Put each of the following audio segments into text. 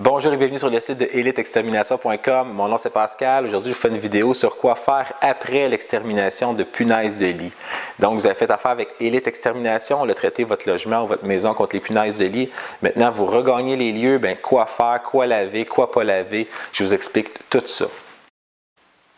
Bonjour et bienvenue sur le site de eliteextermination.com. Mon nom c'est Pascal. Aujourd'hui, je vous fais une vidéo sur quoi faire après l'extermination de punaises de lit. Donc, vous avez fait affaire avec Elite Extermination, on a traité votre logement ou votre maison contre les punaises de lit. Maintenant, vous regagnez les lieux, ben, quoi faire, quoi laver, quoi pas laver. Je vous explique tout ça.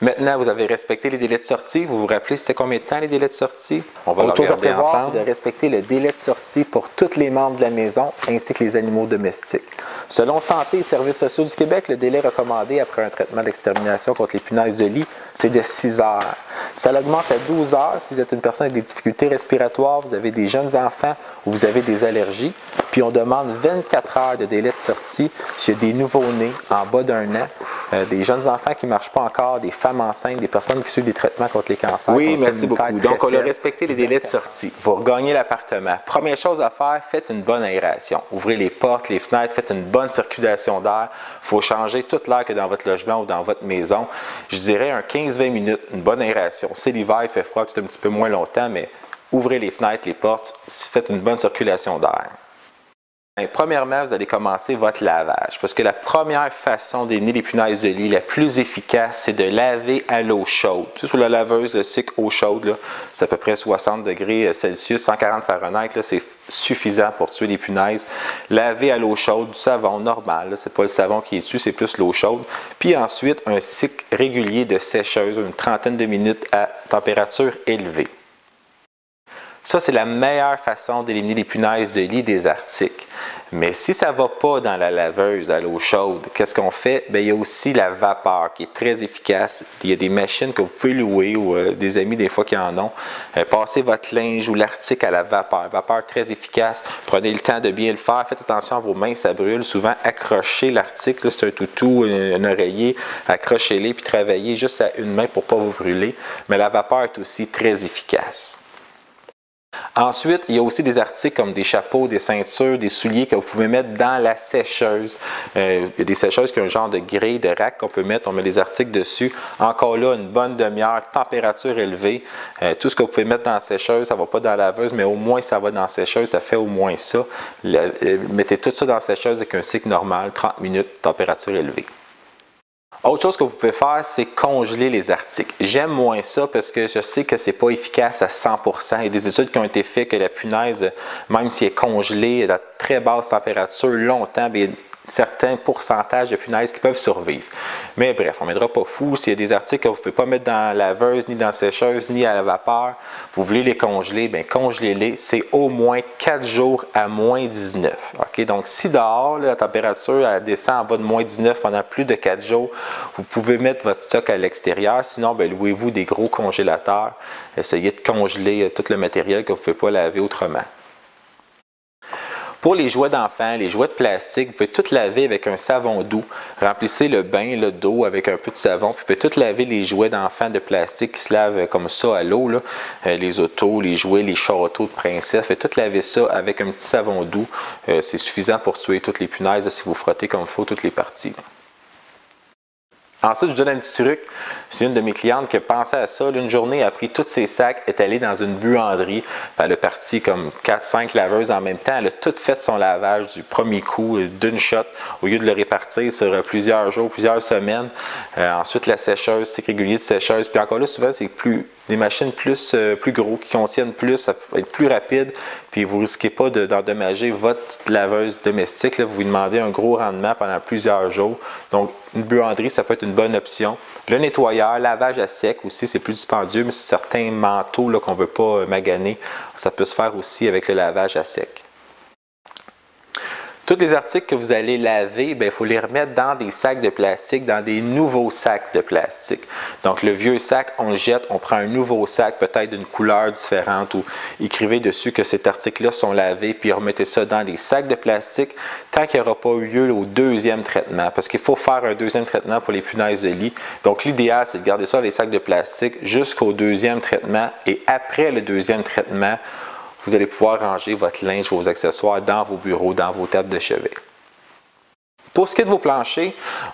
Maintenant, vous avez respecté les délais de sortie. Vous vous rappelez c'était combien de temps les délais de sortie? On va Autre le regarder chose à ensemble. c'est de respecter le délai de sortie pour tous les membres de la maison ainsi que les animaux domestiques. Selon Santé et Services sociaux du Québec, le délai recommandé après un traitement d'extermination contre les punaises de lit, c'est de 6 heures. Ça augmente à 12 heures si vous êtes une personne avec des difficultés respiratoires, vous avez des jeunes enfants ou vous avez des allergies. Puis on demande 24 heures de délai de sortie s'il y a des nouveaux-nés en bas d'un an, euh, des jeunes enfants qui ne marchent pas encore, des femmes enceintes, des personnes qui suivent des traitements contre les cancers. Oui, merci beaucoup. Donc, on a respecté les délais de sortie. Vous regagnez l'appartement. Première chose à faire, faites une bonne aération. Ouvrez les portes, les fenêtres, faites une bonne circulation d'air. Il faut changer toute l'air que dans votre logement ou dans votre maison. Je dirais un 15-20 minutes, une bonne aération. C'est l'hiver, il fait froid, c'est un petit peu moins longtemps, mais ouvrez les fenêtres, les portes, faites une bonne circulation d'air. Ben, premièrement, vous allez commencer votre lavage parce que la première façon d'éliminer les punaises de lit, la plus efficace, c'est de laver à l'eau chaude. Tu sais, sur la laveuse, le cycle eau chaude, c'est à peu près 60 degrés Celsius, 140 Fahrenheit, c'est suffisant pour tuer les punaises. Laver à l'eau chaude, du savon normal, ce n'est pas le savon qui est dessus, c'est plus l'eau chaude. Puis ensuite, un cycle régulier de sécheuse, une trentaine de minutes à température élevée. Ça, c'est la meilleure façon d'éliminer les punaises de lit des articles. Mais si ça ne va pas dans la laveuse à l'eau chaude, qu'est-ce qu'on fait? Bien, il y a aussi la vapeur qui est très efficace. Il y a des machines que vous pouvez louer ou euh, des amis des fois qui en ont. Euh, passez votre linge ou l'article à la vapeur. Vapeur très efficace. Prenez le temps de bien le faire. Faites attention à vos mains, ça brûle. Souvent, accrochez l'article. C'est un toutou, un, oreiller. Accrochez-les puis travaillez juste à une main pour ne pas vous brûler. Mais la vapeur est aussi très efficace. Ensuite, il y a aussi des articles comme des chapeaux, des ceintures, des souliers que vous pouvez mettre dans la sécheuse. Euh, il y a des sécheuses qui ont un genre de grille, de rack qu'on peut mettre. On met les articles dessus. Encore là, une bonne demi-heure, température élevée. Euh, tout ce que vous pouvez mettre dans la sécheuse, ça ne va pas dans la laveuse, mais au moins ça va dans la sécheuse. Ça fait au moins ça. Euh, mettez tout ça dans la sécheuse avec un cycle normal, 30 minutes, température élevée. Autre chose que vous pouvez faire, c'est congeler les articles. J'aime moins ça parce que je sais que ce n'est pas efficace à 100%. Il y a des études qui ont été faites que la punaise, même si elle est congelée à très basse température longtemps, bien, certains pourcentages de punaises qui peuvent survivre. Mais bref, on ne mettra pas fou. S'il y a des articles que vous ne pouvez pas mettre dans la laveuse, ni dans la sécheuse, ni à la vapeur, vous voulez les congeler, bien congelez-les. C'est au moins 4 jours à moins 19. OK? Donc, si dehors, la température descend en bas de moins 19 pendant plus de 4 jours, vous pouvez mettre votre stock à l'extérieur. Sinon, bien, louez-vous des gros congélateurs. Essayez de congeler euh, tout le matériel que vous ne pouvez pas laver autrement. Pour les jouets d'enfants, les jouets de plastique, vous pouvez tout laver avec un savon doux. Remplissez le bain, le dos avec un peu de savon. Puis vous pouvez tout laver les jouets d'enfants de plastique qui se lavent comme ça à l'eau. Euh, les autos, les jouets, les châteaux de princesse. Vous tout laver ça avec un petit savon doux. Euh, c'est suffisant pour tuer toutes les punaises si vous frottez comme il faut toutes les parties. Ensuite, je vous donne un petit truc. C'est une de mes clientes qui a pensé à ça. Une journée, elle a pris tous ses sacs, est allée dans une buanderie. Elle a parti comme 4-5 laveuses en même temps. Elle a tout fait son lavage du premier coup, euh, d'une shot, au lieu de le répartir sur euh, plusieurs jours, plusieurs semaines. Euh, ensuite, la sécheuse, c'est régulier de sécheuse. Puis encore là, souvent, c'est plus des machines plus, plus gros, qui contiennent plus, ça va être plus rapide, puis vous ne risquez pas d'endommager votre laveuse domestique. Vous vous demandez un gros rendement pendant plusieurs jours. Donc, une buanderie, ça peut être une bonne option. Le nettoyeur, lavage à sec aussi, c'est plus dispendieux, mais certains manteaux qu'on ne veut pas euh, maganer, ça peut se faire aussi avec le lavage à sec. Tous les articles que vous allez laver, ben, il faut les remettre dans des sacs de plastique, dans des nouveaux sacs de plastique. Donc, le vieux sac, on le jette, on prend un nouveau sac, peut-être d'une couleur différente, ou écrivez dessus que cet article-là sont lavés, puis remettez ça dans des sacs de plastique tant qu'il n'y aura pas eu lieu au deuxième traitement, parce qu'il faut faire un deuxième traitement pour les punaises de lit. Donc, l'idéal, c'est de garder ça dans les sacs de plastique jusqu'au deuxième traitement, et après le deuxième traitement, vous allez pouvoir ranger votre linge, vos accessoires dans vos bureaux, dans vos tables de chevet. Pour ce qui est de vos planchers,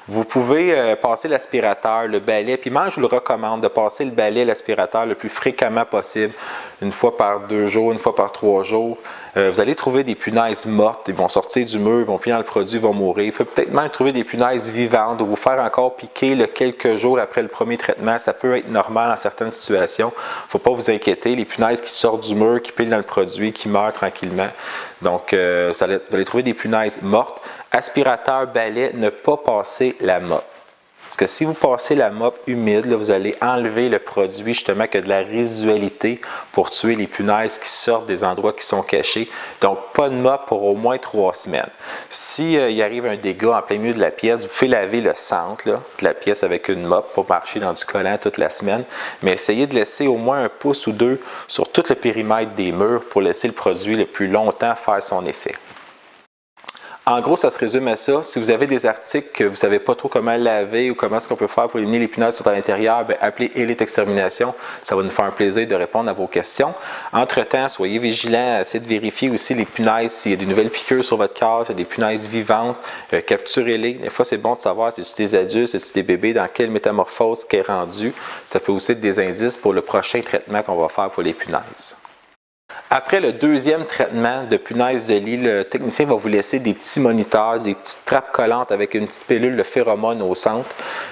vous pouvez euh, passer l'aspirateur, le balai, puis même je vous le recommande de passer le balai, l'aspirateur le plus fréquemment possible, une fois par deux jours, une fois par trois jours. Euh, vous allez trouver des punaises mortes, ils vont sortir du mur, ils vont dans le produit, ils vont mourir. Il faut peut-être même trouver des punaises vivantes ou vous faire encore piquer le quelques jours après le premier traitement. Ça peut être normal dans certaines situations. Il ne faut pas vous inquiéter. Les punaises qui sortent du mur, qui pilent dans le produit, qui meurent tranquillement. Donc, euh, vous allez trouver des punaises mortes aspirateur, balai, ne pas passer la mop. Parce que si vous passez la mop humide, vous allez enlever le produit justement que de la résidualité pour tuer les punaises qui sortent des endroits qui sont cachés. Donc, pas de mop pour au moins trois semaines. S'il euh, arrive un dégât en plein milieu de la pièce, vous pouvez laver le centre de la pièce avec une mop pour marcher dans du collant toute la semaine. Mais essayez de laisser au moins un pouce ou deux sur tout le périmètre des murs pour laisser le produit le plus longtemps faire son effet. En gros, ça se résume à ça. Si vous avez des articles que vous ne savez pas trop comment laver ou comment est-ce qu'on peut faire pour éliminer les punaises à l'intérieur, ben, appelez Elite Extermination. Ça va nous faire un plaisir de répondre à vos questions. Entre-temps, soyez vigilants, essayez de vérifier aussi les punaises, s'il y a des nouvelles piqûres sur votre corps, s'il y a des punaises vivantes, euh, capturez-les. Des fois, c'est bon de savoir si c'est des adultes, si c'est des bébés, dans quelle métamorphose qui est rendue. Ça peut aussi être des indices pour le prochain traitement qu'on va faire pour les punaises. Après le deuxième traitement de punaise de lit, le technicien va vous laisser des petits moniteurs, des petites trappes collantes avec une petite pilule de phéromone au centre.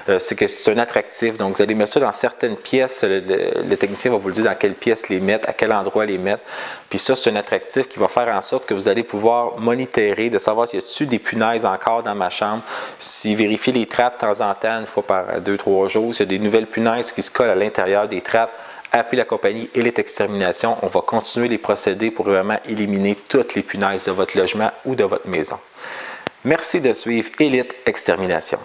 Euh, c'est que c'est un attractif. Donc, vous allez mettre ça dans certaines pièces. Le, technicien va vous le dire dans quelle pièce les mettre, à quel endroit les mettre. Puis ça, c'est un attractif qui va faire en sorte que vous allez pouvoir monitorer, de savoir s'il y a-t-il des punaises encore dans ma chambre, si vérifier les trappes de temps en temps, une fois par deux, trois jours, s'il y a des nouvelles punaises qui se collent à l'intérieur des trappes appelez la compagnie Elite Extermination. On va continuer les procédés pour vraiment éliminer toutes les punaises de votre logement ou de votre maison. Merci de suivre Elite Extermination.